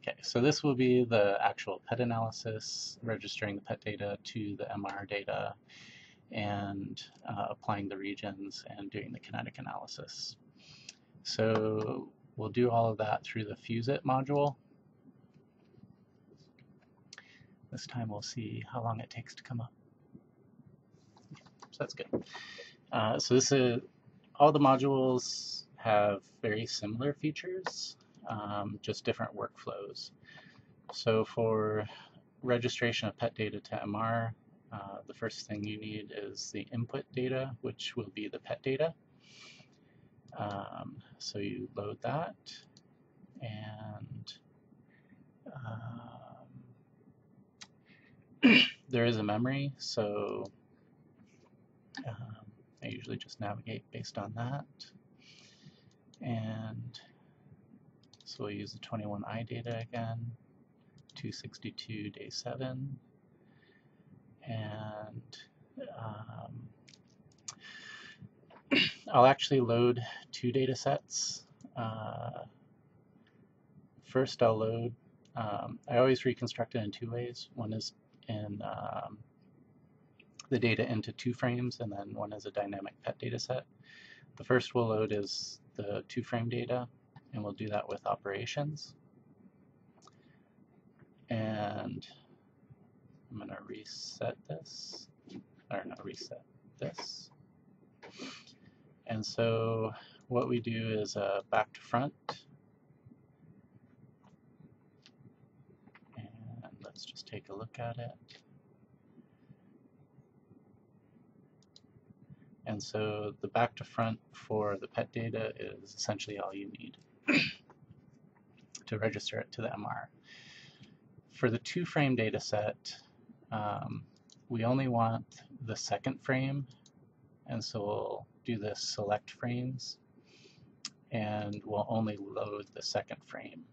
Okay, so this will be the actual PET analysis, registering the PET data to the MR data, and uh, applying the regions and doing the kinetic analysis. So we'll do all of that through the FuseIt module. This time we'll see how long it takes to come up. So that's good. Uh, so this is all the modules have very similar features, um, just different workflows. So for registration of PET data to MR, uh, the first thing you need is the input data, which will be the PET data. Um, so you load that and um, there is a memory, so um, I usually just navigate based on that. And so we'll use the 21i data again, 262 day 7. And um, I'll actually load two data sets. Uh, first I'll load, um, I always reconstruct it in two ways. One is in um, the data into two frames and then one is a dynamic PET data set. The first we'll load is the two frame data and we'll do that with operations. And I'm going to reset this, or not reset this. And so what we do is uh, back to front. And let's just take a look at it. And so the back to front for the PET data is essentially all you need to register it to the MR. For the two frame data set, um, we only want the second frame, and so we'll do the select frames, and we'll only load the second frame.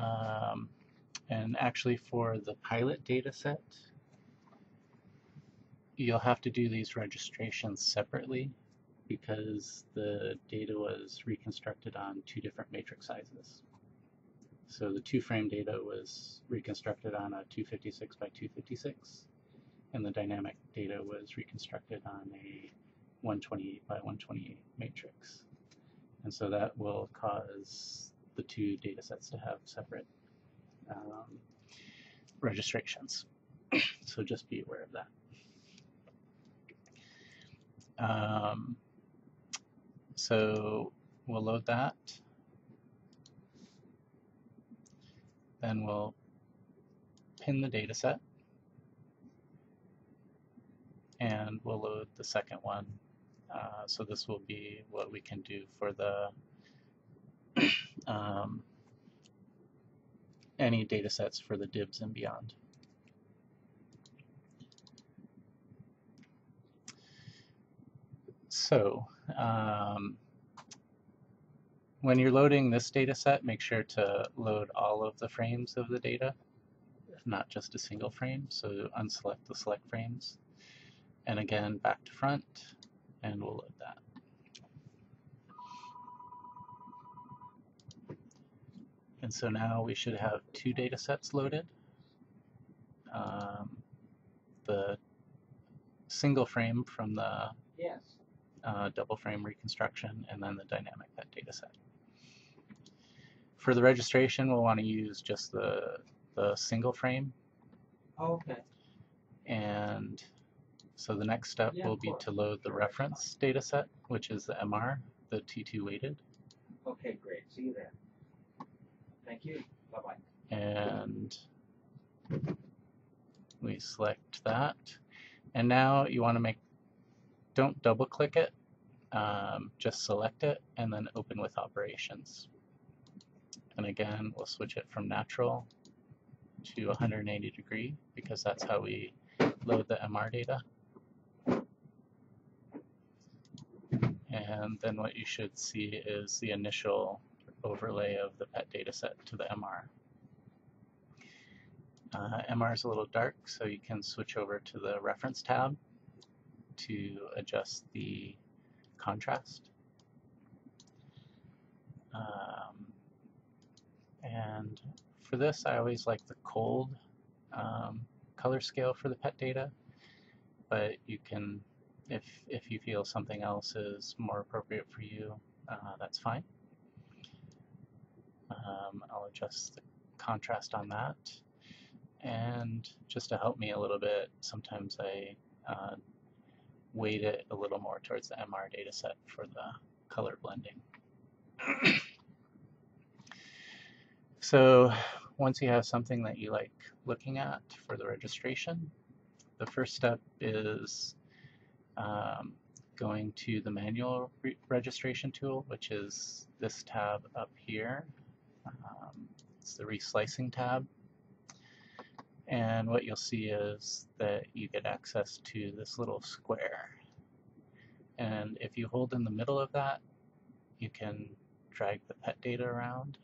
Um, and actually for the pilot data set, you'll have to do these registrations separately because the data was reconstructed on two different matrix sizes. So the two frame data was reconstructed on a 256 by 256 and the dynamic data was reconstructed on a 128 by 128 matrix. And so that will cause the two data sets to have separate um, registrations. so just be aware of that. Um, so we'll load that. Then we'll pin the data set. And we'll load the second one. Uh, so this will be what we can do for the um, any data sets for the DIBs and beyond. So um, when you're loading this data set, make sure to load all of the frames of the data, not just a single frame. So unselect the select frames. And again, back to front, and we'll load that. And so now we should have two data sets loaded. Um, the single frame from the Yes. Uh, double frame reconstruction and then the dynamic PET data set. For the registration, we'll want to use just the, the single frame. Oh, okay. And so the next step Yeah, will be course. to load the reference data set, which is the MR, the T2 weighted. Okay, great. See you there. Thank you. Bye-bye. and we select that and now you want to make don't double click it um, just select it and then open with operations and again we'll switch it from natural to 180 degree because that's how we load the MR data and then what you should see is the initial overlay of the PET data set to the MR. Uh, MR is a little dark, so you can switch over to the reference tab to adjust the contrast. Um, and for this, I always like the cold um, color scale for the pet data, but you can, if, if you feel something else is more appropriate for you, uh, that's fine. Um, I'll adjust the contrast on that. And just to help me a little bit, sometimes I uh, weight it a little more towards the MR data set for the color blending. so once you have something that you like looking at for the registration, the first step is um, going to the manual re registration tool, which is this tab up here. Um, it's the reslicing tab. And what you'll see is that you get access to this little square. And if you hold in the middle of that, you can drag the pet data around.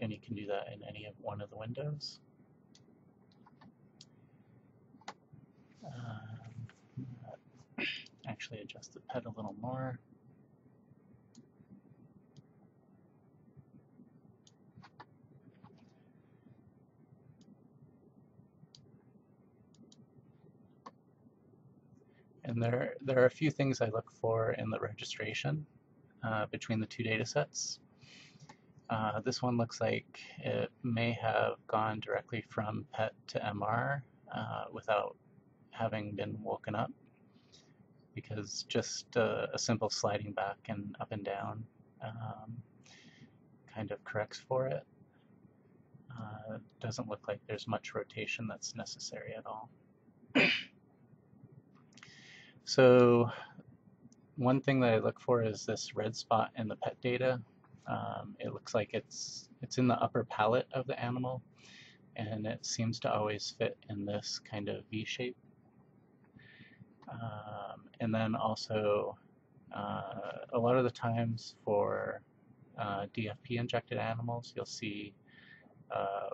And you can do that in any of one of the windows. Um, actually adjust the pet a little more. And there, there are a few things I look for in the registration uh, between the two data sets. Uh, this one looks like it may have gone directly from PET to MR uh, without having been woken up because just a, a, simple sliding back and up and down um, kind of corrects for it. Uh, doesn't look like there's much rotation that's necessary at all. So one thing that I look for is this red spot in the pet data. Um, it looks like it's it's in the upper palate of the animal and it seems to always fit in this kind of V shape. Um, and then also uh, a lot of the times for uh, DFP injected animals you'll see uh,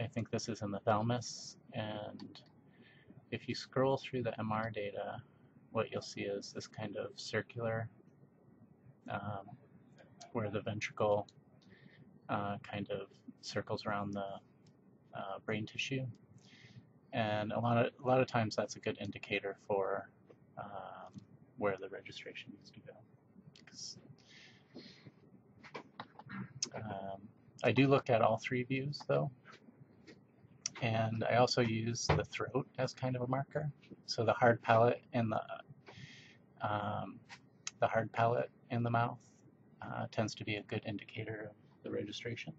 I think this is in the thalamus and if you scroll through the MR data what you'll see is this kind of circular um, where the ventricle uh, kind of circles around the uh, brain tissue. And a lot of a lot of times that's a good indicator for um, where the registration needs to go. Um, I do look at all three views though, and I also use the throat as kind of a marker. So the hard palate and the um, the hard palate in the mouth uh, tends to be a good indicator of the registration.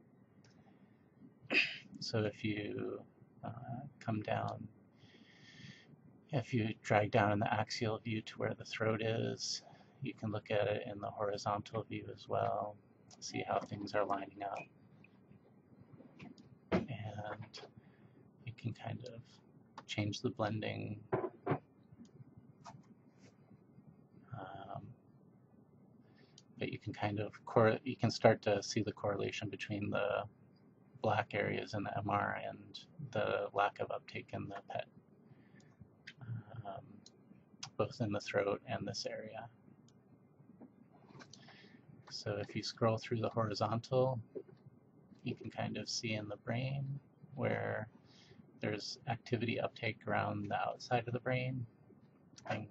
So if you uh, come down, if you drag down in the axial view to where the throat is, you can look at it in the horizontal view as well, see how things are lining up. And you can kind of change the blending but you can kind of you can start to see the correlation between the black areas in the MR and the lack of uptake in the PET, um, both in the throat and this area. So if you scroll through the horizontal, you can kind of see in the brain where there's activity uptake around the outside of the brain and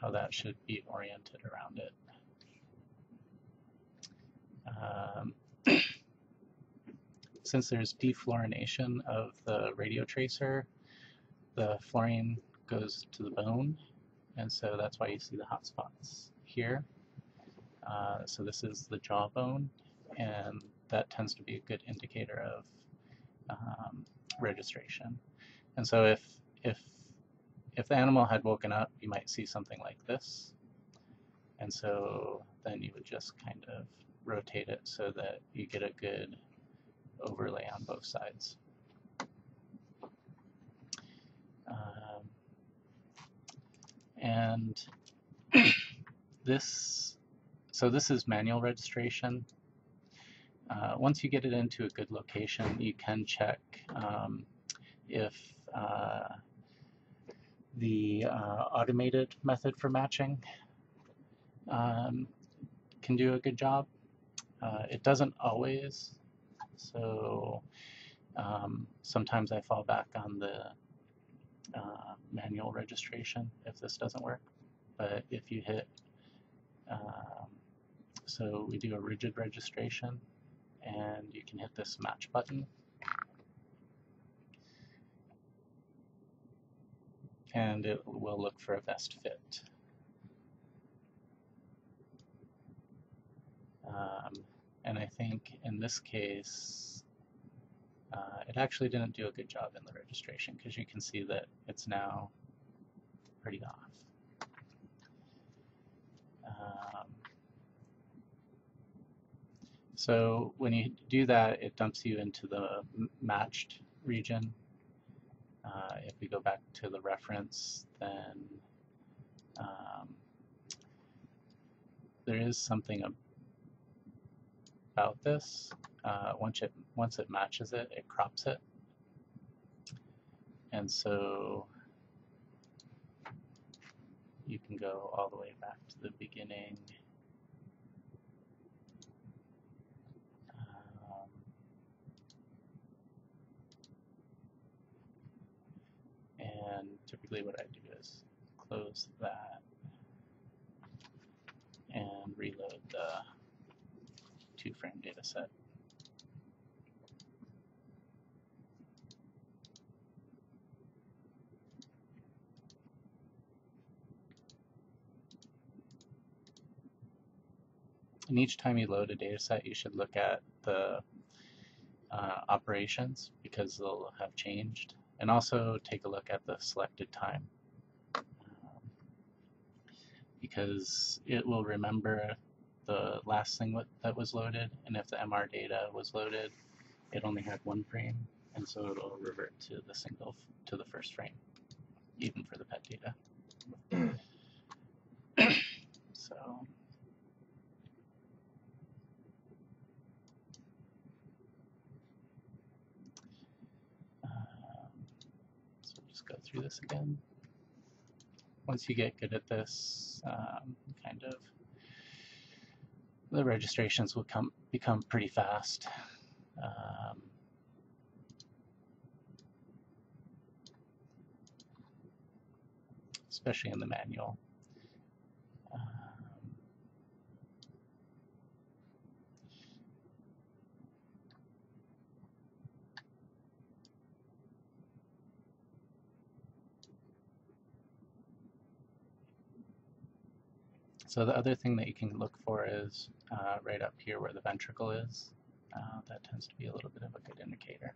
how that should be oriented around it. Um, since there's defluorination of the radio tracer, the fluorine goes to the bone, and so that's why you see the hot spots here. Uh, so this is the jawbone, and that tends to be a good indicator of um, registration. And so if if if the animal had woken up, you might see something like this. And so then you would just kind of rotate it so that you get a good overlay on both sides. Um, and this, so this is manual registration. Uh, once you get it into a good location, you can check um, if uh, the uh, automated method for matching um, can do a good job. Uh, it doesn't always, so um, sometimes I fall back on the uh, manual registration if this doesn't work. But if you hit, um, so we do a rigid registration and you can hit this match button. And it will look for a best fit. Um, and I think in this case, uh, it actually didn't do a good job in the registration because you can see that it's now pretty off. Um, so when you do that, it dumps you into the matched region. Uh, if we go back to the reference, then um, there is something about this. Uh, once it once it matches it, it crops it, and so you can go all the way back to the beginning. Um, and typically what I do is close that and reload the two frame data set. And each time you load a data set, you should look at the uh, operations because they'll have changed. And also take a look at the selected time because it will remember the last thing that was loaded, and if the MR data was loaded, it only had one frame, and so it'll revert to the single to the first frame, even for the pet data. Mm. so. Um, so through this again. Once you get good at this, um, kind of the registrations will come become pretty fast. Um, especially in the manual. So the other thing that you can look for is uh, right up here where the ventricle is. Uh, that tends to be a little bit of a good indicator.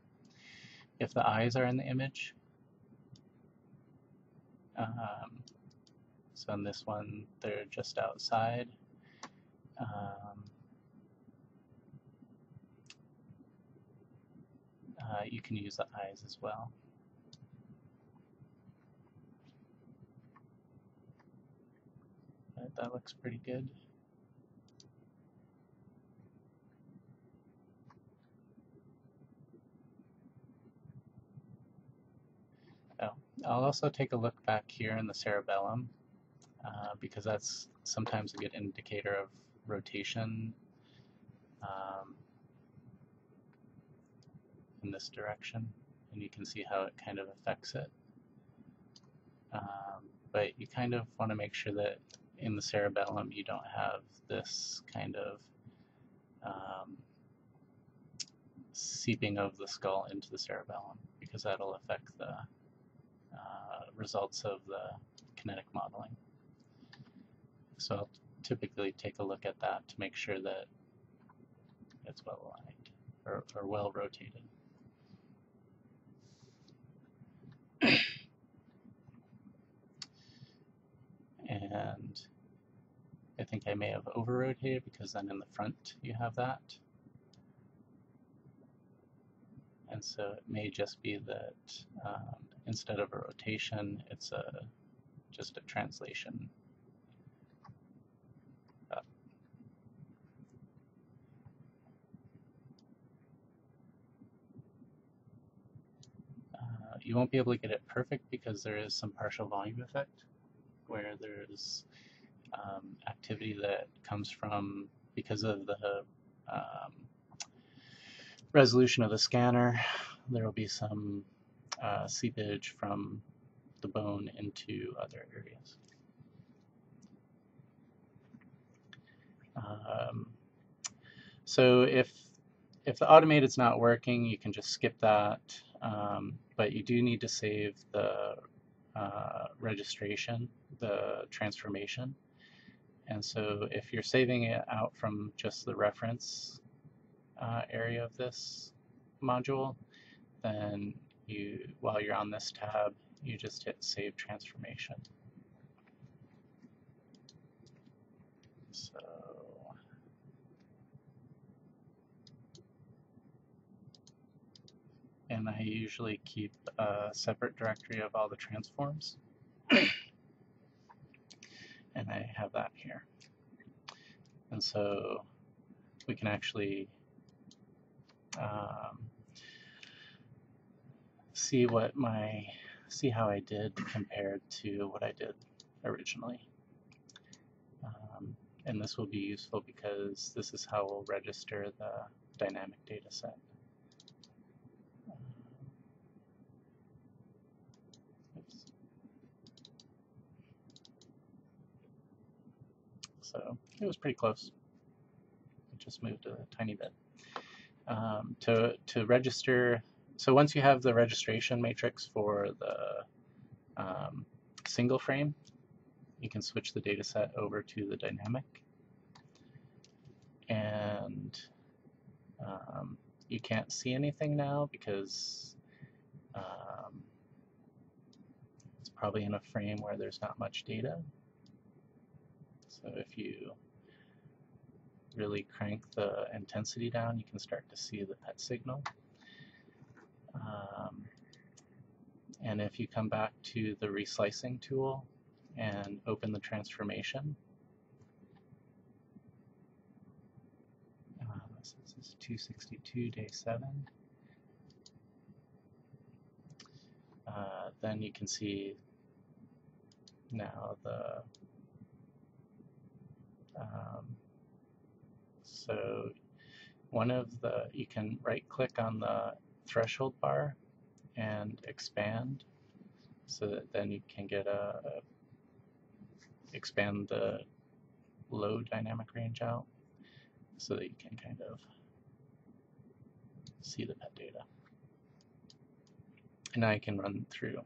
If the eyes are in the image, um, so in this one they're just outside. Um, uh, you can use the eyes as well. But that looks pretty good. Oh, I'll also take a look back here in the cerebellum uh, because that's sometimes a good indicator of rotation um, in this direction and you can see how it kind of affects it. Um, but you kind of want to make sure that in the cerebellum you don't have this kind of um, seeping of the skull into the cerebellum because that'll affect the uh, results of the kinetic modeling. So I'll typically take a look at that to make sure that it's well aligned or, or well rotated. and I think I may have over rotated because then in the front you have that. And so it may just be that um, instead of a rotation, it's a just a translation. Uh, you won't be able to get it perfect because there is some partial volume effect where there's um, activity that comes from because of the um, resolution of the scanner there will be some uh, seepage from the bone into other areas. Um, so if if the automated's not working, you can just skip that, um, but you do need to save the uh, registration, the transformation. And so if you're saving it out from just the reference uh, area of this module, then you, while you're on this tab, you just hit Save Transformation. So and I usually keep a separate directory of all the transforms. I have that here. And so we can actually um, see what my see how I did compared to what I did originally. Um, and this will be useful because this is how we'll register the dynamic data set. So it was pretty close. It just moved a tiny bit. Um, to, to register so once you have the registration matrix for the um, single frame, you can switch the data set over to the dynamic. And um, you can't see anything now because um, it's probably in a frame where there's not much data. So if you really crank the intensity down, you can start to see the PET signal. Um, and if you come back to the reslicing tool and open the transformation, uh, this is 262 day 7, uh, then you can see now the um, so one of the you can right click on the threshold bar and expand so that then you can get a, a expand the low dynamic range out so that you can kind of see the PET data. And now I can run through.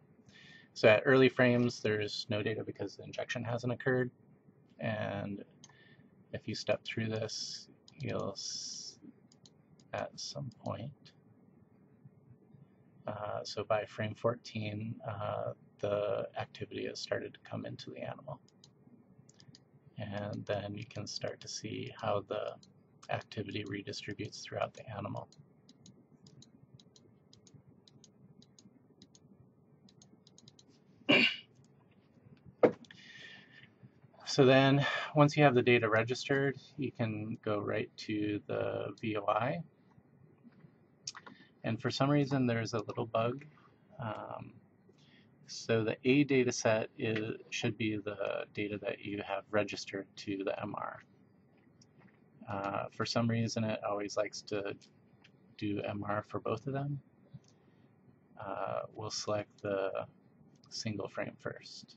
So at early frames, there's no data because the injection hasn't occurred. And if you step through this, you'll at some point uh, so by frame 14, uh, the activity has started to come into the animal. And then you can start to see how the activity redistributes throughout the animal. So then once you have the data registered, you can go right to the VOI and for some reason, there's a little bug. Um, so the A data set is, should be the data that you have registered to the MR. Uh, for some reason, it always likes to do MR for both of them. Uh, we'll select the single frame first.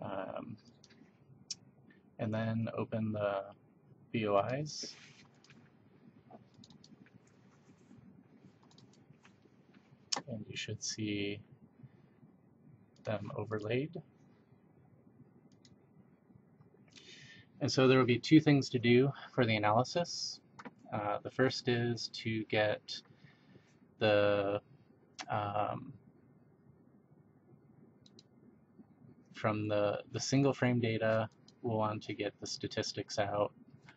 Um, and then open the VOIs. And you should see them overlaid. And so there will be two things to do for the analysis. Uh, the first is to get the um, from the, the single frame data want to get the statistics out,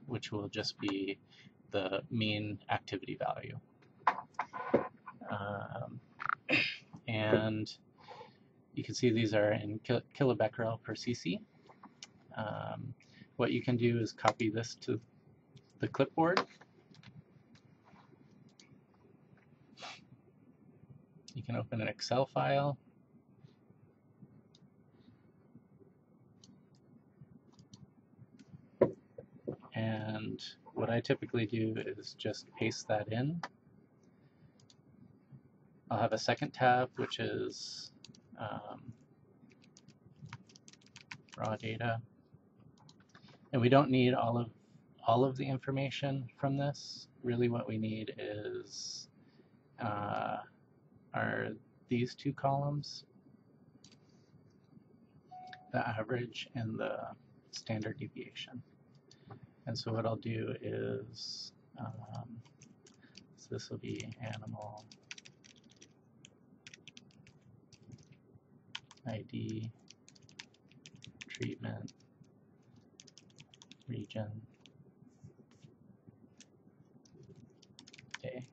which will just be the mean activity value. Um, and you can see these are in kilobecquerel per cc. Um, what you can do is copy this to the clipboard. You can open an Excel file. And what I typically do is just paste that in. I'll have a second tab, which is um, raw data. And we don't need all of all of the information from this. Really what we need is uh, are these two columns, the average and the standard deviation. And so what I'll do is, um, so this will be animal ID, treatment, region, day.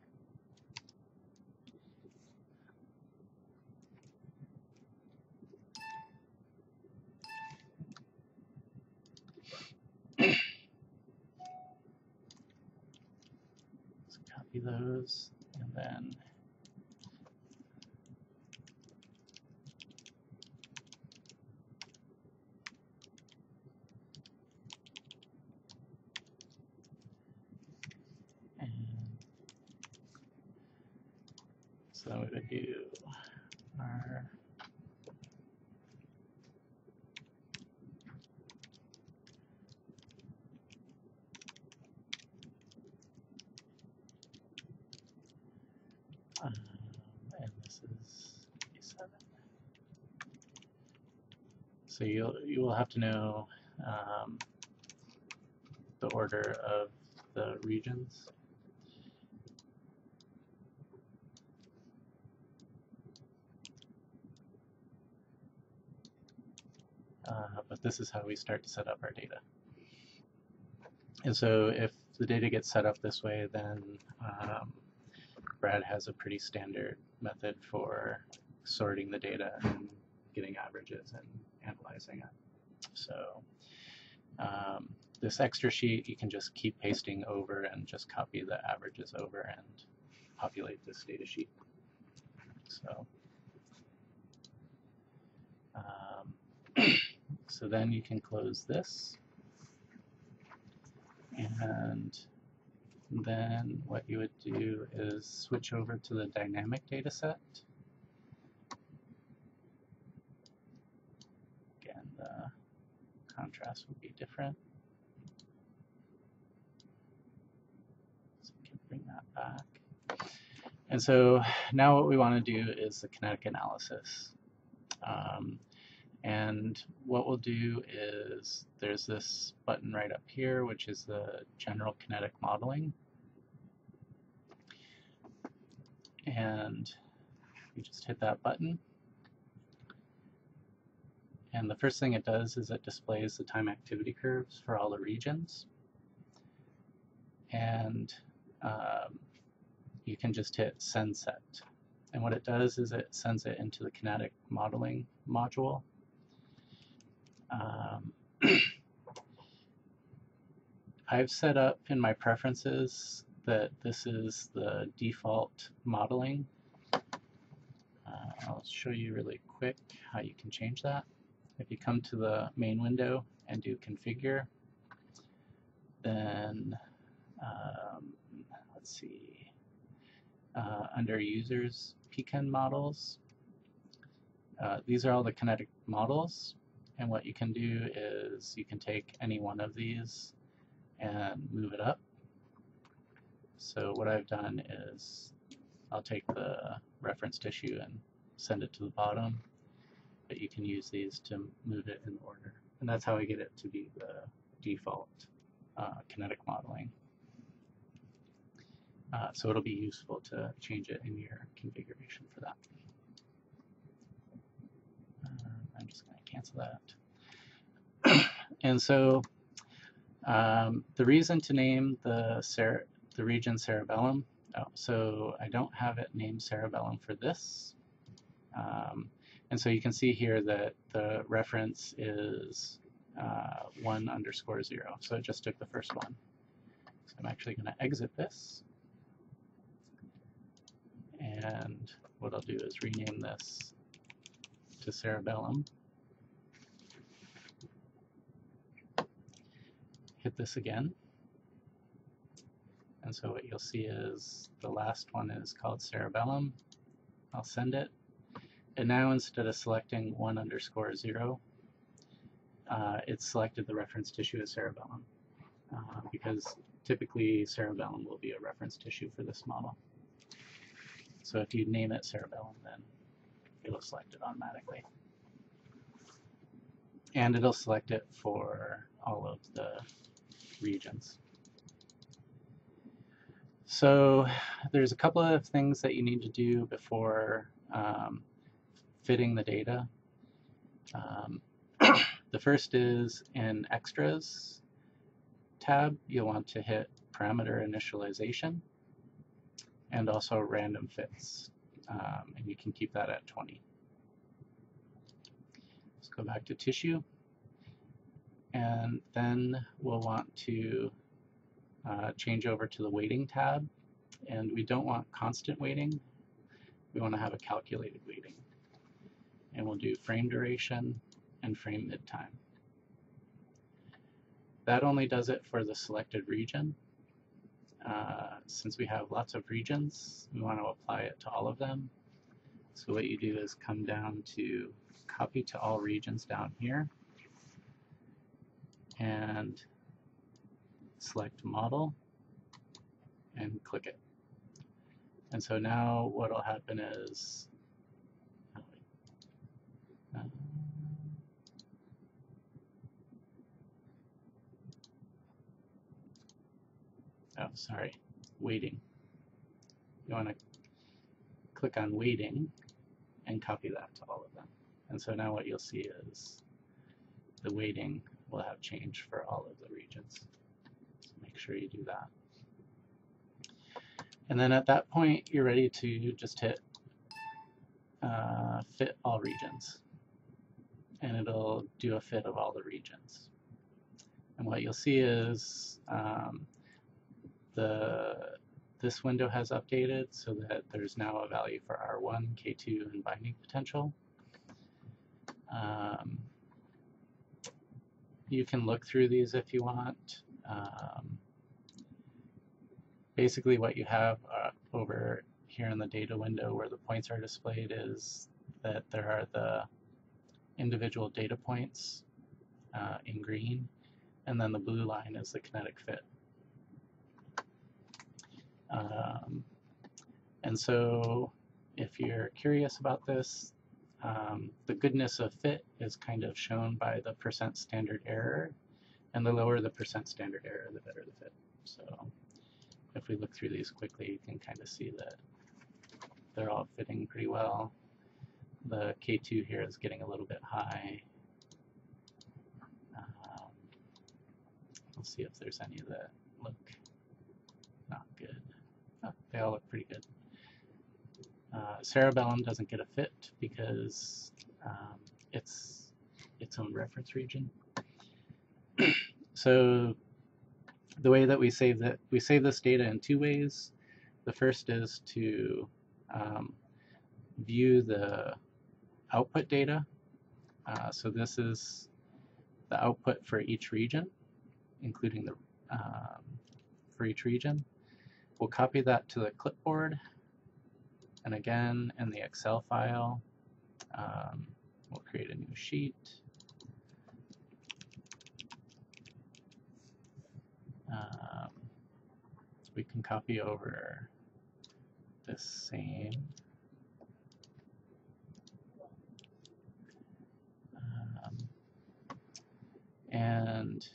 So those and then and so we would do our um, and this is A7. So you'll you will have to know um, the order of the regions. Uh, but this is how we start to set up our data. And so if the data gets set up this way, then um, Brad has a pretty standard method for sorting the data and getting averages and analyzing it. So um, this extra sheet you can just keep pasting over and just copy the averages over and populate this data sheet. So, um, so then you can close this and then what you would do is switch over to the dynamic data set. Again, the contrast would be different. So we can bring that back. And so now what we want to do is the kinetic analysis. Um, and what we'll do is there's this button right up here, which is the general kinetic modeling. And you just hit that button. And the first thing it does is it displays the time activity curves for all the regions. And um, you can just hit send set. And what it does is it sends it into the kinetic modeling module. Um, I've set up in my preferences that this is the default modeling. Uh, I'll show you really quick how you can change that. If you come to the main window and do configure, then um, let's see, uh, under users PKIN models, uh, these are all the kinetic models and what you can do is you can take any one of these and move it up. So what I've done is I'll take the reference tissue and send it to the bottom, but you can use these to move it in order. And that's how I get it to be the default uh, kinetic modeling. Uh, so it'll be useful to change it in your configuration for that. Uh, I'm just going to cancel that. and so um, the reason to name the, the region cerebellum, oh, so I don't have it named cerebellum for this. Um, and so you can see here that the reference is uh, 1 underscore 0. So it just took the first one. So I'm actually going to exit this. And what I'll do is rename this to cerebellum. Hit this again. And so what you'll see is the last one is called cerebellum. I'll send it. And now instead of selecting 1 underscore 0, uh, it's selected the reference tissue as cerebellum uh, because typically cerebellum will be a reference tissue for this model. So if you name it cerebellum, then it'll select it automatically. And it'll select it for all of the regions. So there's a couple of things that you need to do before um, fitting the data. Um, the first is in extras tab, you'll want to hit parameter initialization and also random fits. Um, and you can keep that at 20. Let's go back to tissue. And then we'll want to uh, change over to the weighting tab. And we don't want constant weighting. We want to have a calculated weighting. We'll do frame duration and frame mid time. That only does it for the selected region. Uh, since we have lots of regions, we want to apply it to all of them. So what you do is come down to copy to all regions down here and select model and click it. And so now what will happen is oh sorry. Weighting. you want to click on weighting and copy that to all of them. And so now what you'll see is the weighting will have changed for all of the regions. So make sure you do that. And then at that point you're ready to just hit uh, fit all regions. And it'll do a fit of all the regions. And what you'll see is um, the this window has updated so that there's now a value for R1, K2, and binding potential. Um, you can look through these if you want. Um, basically what you have uh, over here in the data window where the points are displayed is that there are the individual data points uh, in green and then the blue line is the kinetic fit. Um, and so if you're curious about this, um, the goodness of fit is kind of shown by the percent standard error. And the lower the percent standard error, the better the fit. So if we look through these quickly, you can kind of see that they're all fitting pretty well. The K2 here is getting a little bit high. Um, let's see if there's any that look not good. They all look pretty good. Uh, cerebellum doesn't get a fit because um, it's its own reference region. so the way that we save that we save this data in two ways. The first is to um, view the output data. Uh, so this is the output for each region, including the um, for each region. We'll copy that to the clipboard. And again, in the Excel file, um, we'll create a new sheet. Um, we can copy over this same um, and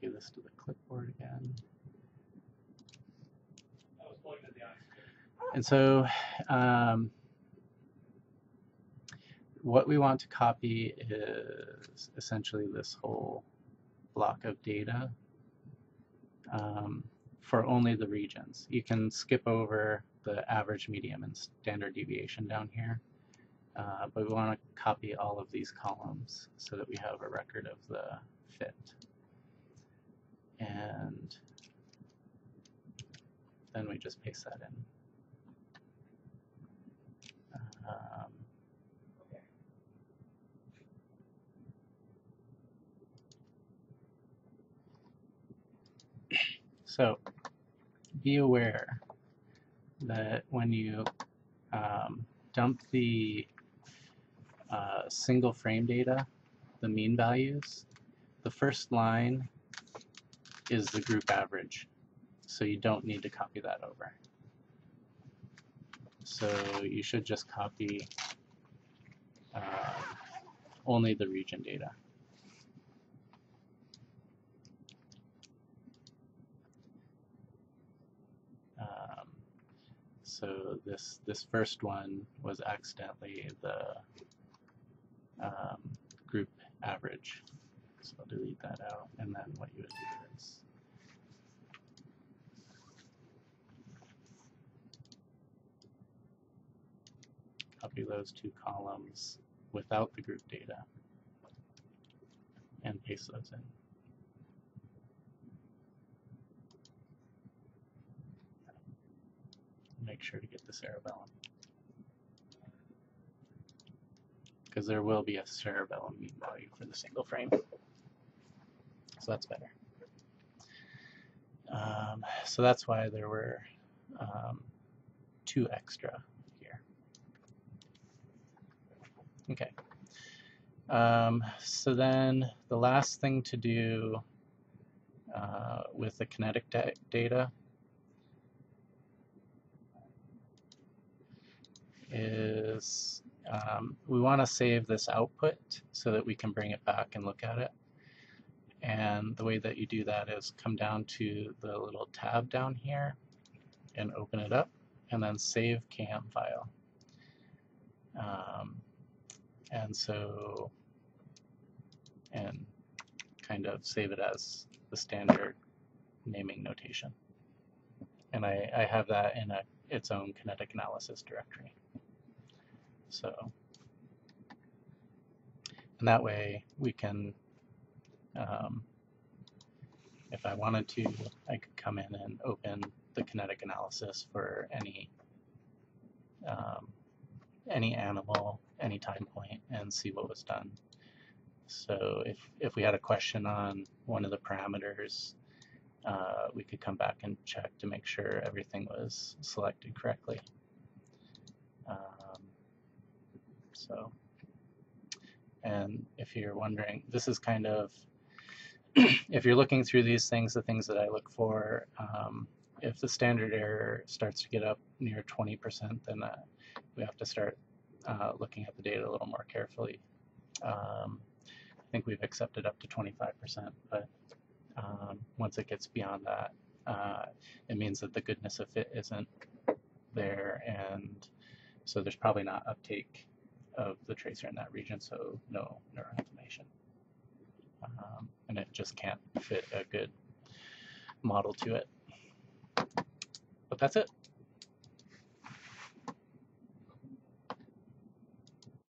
copy this to the clipboard again. And so um, what we want to copy is essentially this whole block of data um, for only the regions. You can skip over the average, medium, and standard deviation down here. Uh, but we want to copy all of these columns so that we have a record of the fit. And then we just paste that in. Um, So be aware that when you um, dump the uh, single frame data, the mean values, the first line is the group average. So you don't need to copy that over. So you should just copy uh, only the region data. Um, so this this first one was accidentally the um, group average. So I'll delete that out, and then what you would do is copy those two columns without the group data and paste those in. Make sure to get the cerebellum. Because there will be a cerebellum mean value for the single frame. So that's better. Um, so that's why there were um, two extra here. Okay. Um, so then the last thing to do uh, with the kinetic da data is um, we want to save this output so that we can bring it back and look at it. And the way that you do that is come down to the little tab down here and open it up and then save KM file. Um, and so, and kind of save it as the standard naming notation. And I, I have that in a, its own kinetic analysis directory. So, and that way we can, um, if I wanted to, I could come in and open the kinetic analysis for any um, any animal, any time point, and see what was done. So if if we had a question on one of the parameters, uh, we could come back and check to make sure everything was selected correctly. Um, so, and if you're wondering, this is kind of, if you're looking through these things, the things that I look for, um, if the standard error starts to get up near 20%, then uh, we have to start uh, looking at the data a little more carefully. Um, I think we've accepted up to 25%, but um, once it gets beyond that, uh, it means that the goodness of fit isn't there, and so there's probably not uptake of the tracer in that region, so no neuroinflammation. Um, and it just can't fit a good model to it. But that's it.